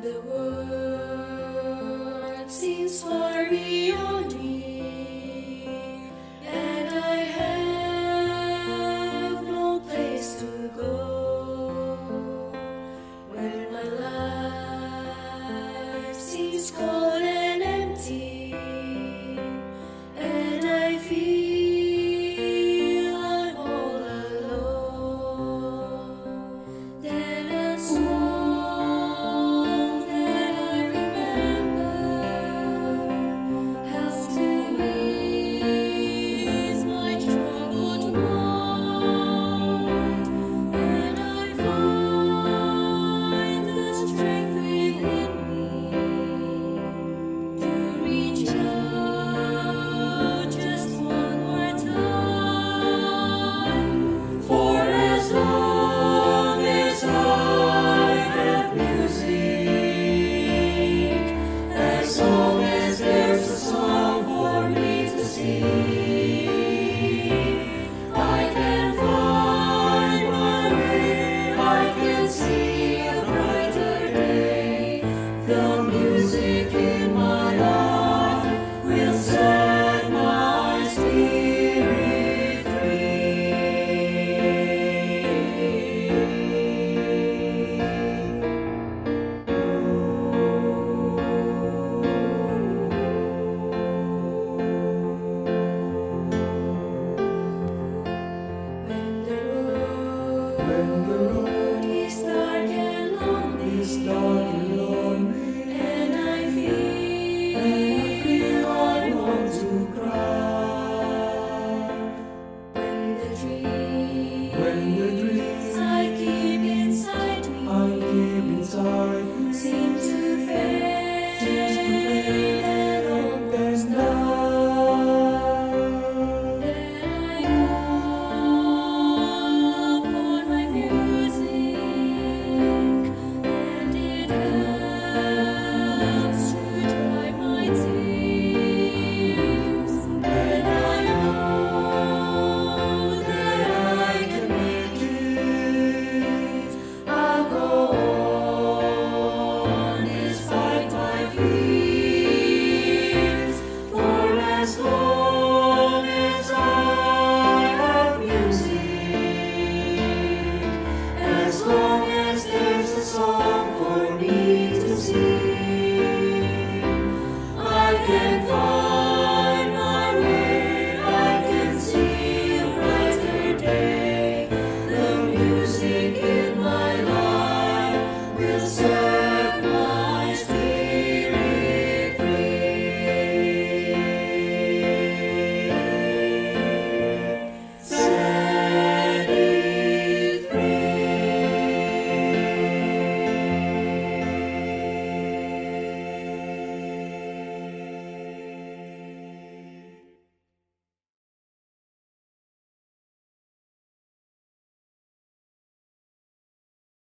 The world seems far beyond see.